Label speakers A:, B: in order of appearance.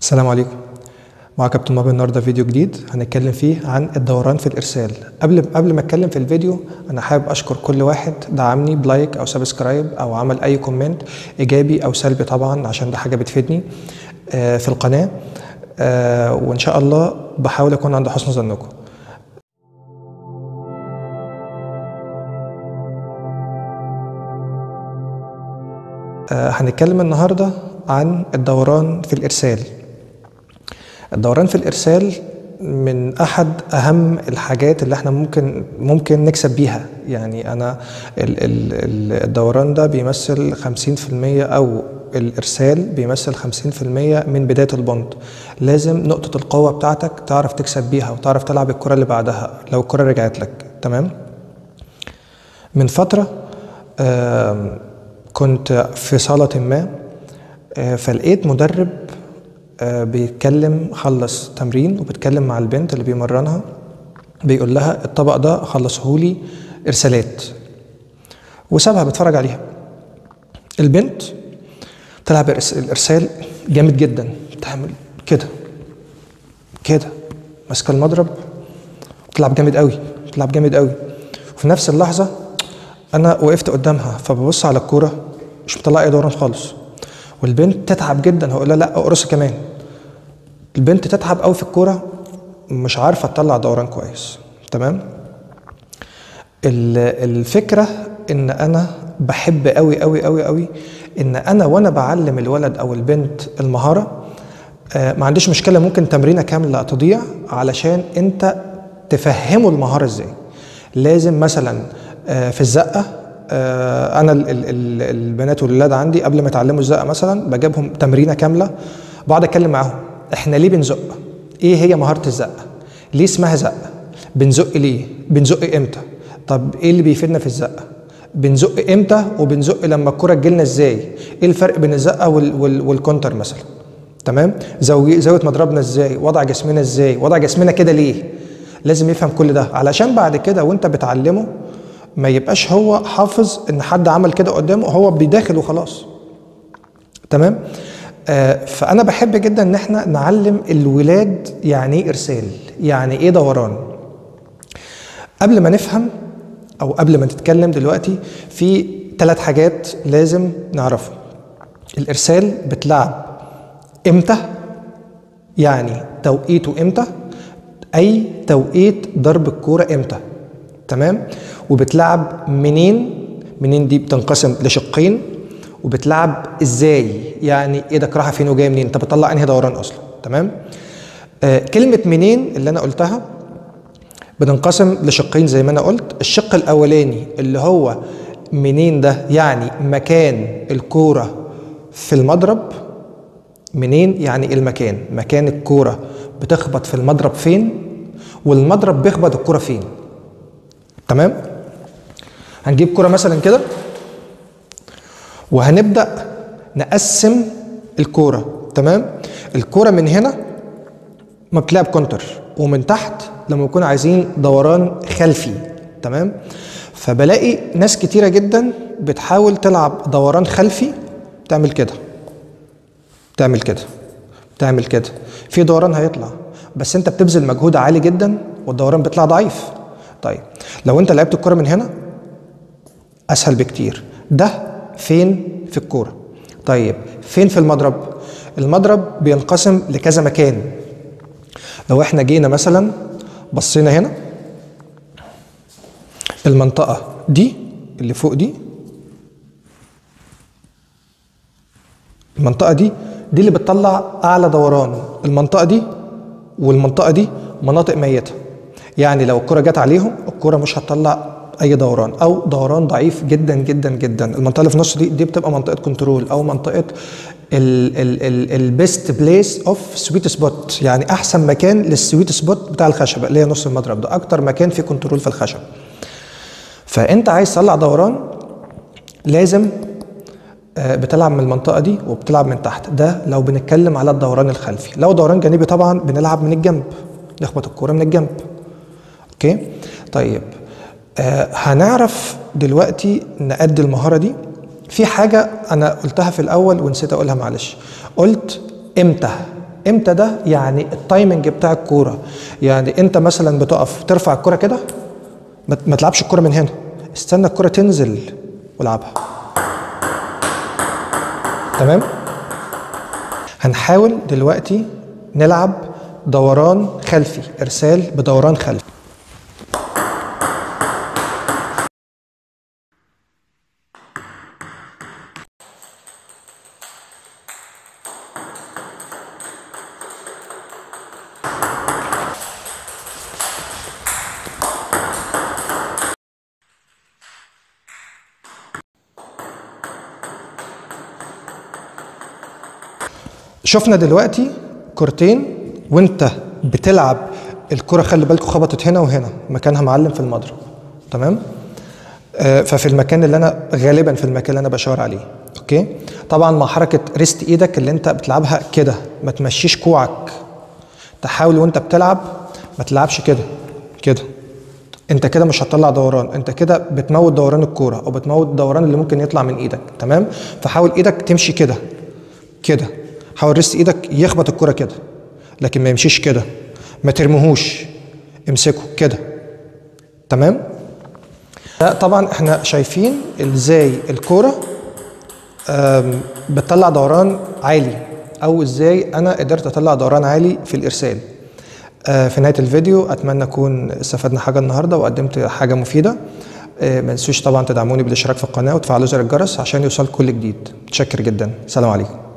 A: السلام عليكم. مع كابتن مابي النهارده فيديو جديد هنتكلم فيه عن الدوران في الإرسال. قبل قبل ما أتكلم في الفيديو أنا حابب أشكر كل واحد دعمني ب like أو subscribe أو عمل أي comment إيجابي أو سلبي طبعا عشان ده حاجة بتفيدني آه، في القناة آه، وإن شاء الله بحاول أكون عند حسن ظنكم. آه، هنتكلم النهارده عن الدوران في الإرسال. الدوران في الإرسال من أحد أهم الحاجات اللي إحنا ممكن ممكن نكسب بيها. يعني أنا ال- ال- ال- الدوران ده بيمثل 50% أو الإرسال بيمثل 50% من بداية البند لازم نقطة القوة بتاعتك تعرف تكسب بيها وتعرف تلعب الكرة اللي بعدها لو الكرة رجعت لك. تمام؟ من فترة كنت في صالة ما آه، فلقيت مدرب بيتكلم خلص تمرين وبيتكلم مع البنت اللي بيمرنها بيقول لها الطبق ده خلصهولي إرسالات وسابها بتفرج عليها. البنت الإرس- الإرسال جامد جدا تعمل كده كده ماسكة المضرب بتلعب جامد قوي بتلعب جامد قوي وفي نفس اللحظة أنا وقفت قدامها فببص على الكورة مش مطلعه أي دوران خالص. والبنت تتعب جدا. هقول لها لا أقرصي كمان. البنت تتعب قوي في الكورة مش عارفة تطلع دوران كويس. تمام؟ ال- الفكرة إن أنا بحب قوي قوي قوي قوي إن أنا وأنا بعلم الولد أو البنت المهارة آه، ما عنديش مشكلة ممكن تمرينة كاملة تضيع علشان أنت تفهمه المهارة إزاي. لازم مثلا آه، في الزقة أنا ال- ال- البنات والولاد عندي قبل ما يتعلموا الزقة مثلا بجيبهم تمرينة كاملة بقعد أتكلم معاهم. إحنا ليه بنزق؟ إيه هي مهارة الزقة؟ ليه اسمها زقة؟ بنزق ليه؟ بنزق إمتى؟ طب إيه اللي بيفيدنا في الزقة؟ بنزق إمتى وبنزق لما الكرة تجيلنا إزاي؟ إيه الفرق بين الزقة وال وال والكونتر مثلا؟ تمام؟ زاويه زاوية مضربنا إزاي؟ وضع جسمنا إزاي؟ وضع جسمنا كده ليه؟ لازم يفهم كل ده. علشان بعد كده وأنت بتعلمه ما يبقاش هو حافظ إن حد عمل كده قدامه هو بيداخل وخلاص. تمام؟ آه فأنا بحب جدا إن إحنا نعلم الولاد يعني إيه إرسال يعني إيه دوران. قبل ما نفهم أو قبل ما نتكلم دلوقتي في ثلاث حاجات لازم نعرفها الإرسال بتلعب إمتى؟ يعني توقيته إمتى؟ أي توقيت ضرب الكورة إمتى؟ تمام؟ وبتلعب منين؟ منين دي بتنقسم لشقين؟ وبتلعب إزاي؟ يعني إيدك رايحة فين وجاية منين؟ أنت بتطلع أنهي دوران أصلا؟ تمام؟ آه كلمة منين اللي أنا قلتها بتنقسم لشقين زي ما أنا قلت. الشق الأولاني اللي هو منين ده؟ يعني مكان الكورة في المضرب. منين؟ يعني المكان؟ مكان الكورة بتخبط في المضرب فين؟ والمضرب بيخبط الكورة فين؟ تمام؟ هنجيب كوره مثلا كده. وهنبدأ نقسم الكورة تمام؟ الكورة من هنا ما بتلعب كونتر ومن تحت لما نكون عايزين دوران خلفي تمام؟ فبلاقي ناس كتيرة جدا بتحاول تلعب دوران خلفي. تعمل كده. تعمل كده. تعمل كده. في دوران هيطلع. بس انت بتبذل مجهود عالي جدا والدوران بيطلع ضعيف. طيب لو انت لعبت الكرة من هنا أسهل بكتير. ده فين في الكورة؟ طيب فين في المضرب؟ المضرب بينقسم لكذا مكان. لو إحنا جينا مثلا بصينا هنا المنطقة دي اللي فوق دي المنطقة دي دي اللي بتطلع أعلى دوران. المنطقة دي والمنطقة دي مناطق ميتة. يعني لو الكرة جت عليهم الكرة مش هتطلع أي دوران أو دوران ضعيف جدا جدا جدا. المنطقة اللي في النص دي دي بتبقى منطقة control أو منطقة ال best place of sweet spot يعني أحسن مكان لل sweet spot بتاع الخشبة اللي هي نص المضرب ده. أكتر مكان فيه control في الخشب فأنت عايز تطلع دوران لازم آه، بتلعب من المنطقة دي وبتلعب من تحت. ده لو بنتكلم على الدوران الخلفي. لو دوران جانبي طبعا بنلعب من الجنب. نخبط الكورة من الجنب. okay؟ طيب. آه هنعرف دلوقتي نأدي المهارة دي. في حاجة أنا قلتها في الأول ونسيت أقولها معلش. قلت إمتى؟ إمتى ده يعني ال timing بتاع الكورة؟ يعني أنت مثلا بتقف ترفع الكورة كده ما تلعبش الكورة من هنا. استنى الكورة تنزل والعبها تمام؟ هنحاول دلوقتي نلعب دوران خلفي إرسال بدوران خلفي. شفنا دلوقتي كورتين وانت بتلعب الكرة خلي بالكوا خبطت هنا وهنا مكانها معلم في المضرب تمام؟ آه، ففي المكان اللي أنا غالبا في المكان اللي أنا بشاور عليه okay؟ طبعا مع حركة wrist إيدك اللي أنت بتلعبها كده ما تمشيش كوعك تحاول وأنت بتلعب ما تلعبش كده كده. أنت كده مش هتطلع دوران أنت كده بتموت دوران الكورة أو بتموت الدوران اللي ممكن يطلع من إيدك تمام؟ فحاول إيدك تمشي كده كده. حاول ريست إيدك يخبط الكوره كده لكن ما يمشيش كده ما ترميهوش امسكه كده. تمام؟ ده طبعا إحنا شايفين إزاي الكوره آم، بتطلع دوران عالي أو إزاي أنا قدرت اطلع دوران عالي في الارسال. آه، في نهاية الفيديو اتمنى اكون استفدنا حاجة النهارده وقدمت حاجة مفيدة. آه، ما تنسوش طبعا تدعموني بالاشتراك في القناة وتفعلوا زر الجرس عشان يوصلكم كل جديد. متشكر جدا. سلام عليكم.